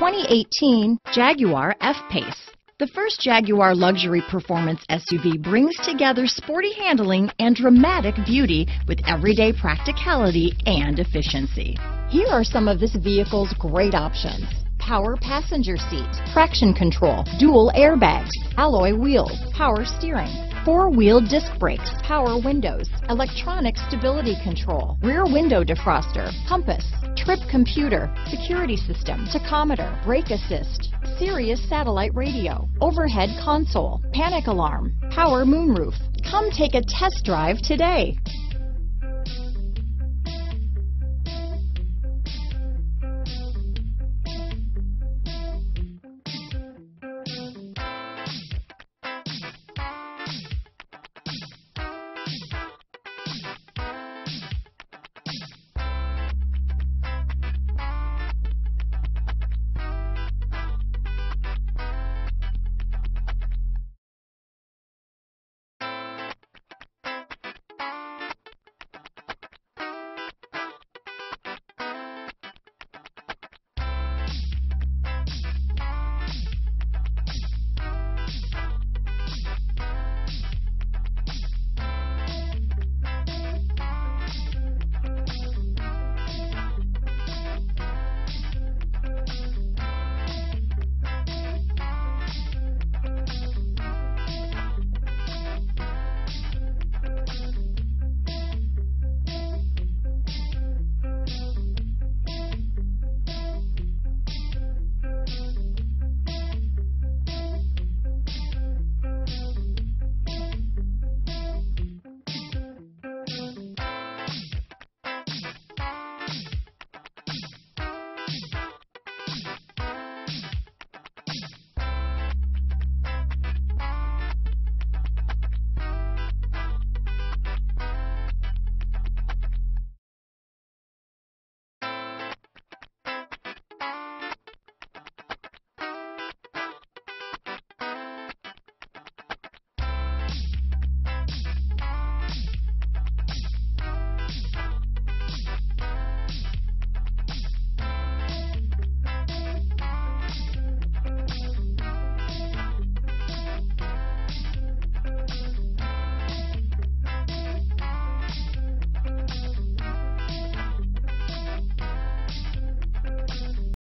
2018 Jaguar F-Pace. The first Jaguar luxury performance SUV brings together sporty handling and dramatic beauty with everyday practicality and efficiency. Here are some of this vehicle's great options. Power passenger seat, traction control, dual airbags, alloy wheels, power steering, four-wheel disc brakes, power windows, electronic stability control, rear window defroster, compass, trip computer, security system, tachometer, brake assist, Sirius satellite radio, overhead console, panic alarm, power moonroof. Come take a test drive today.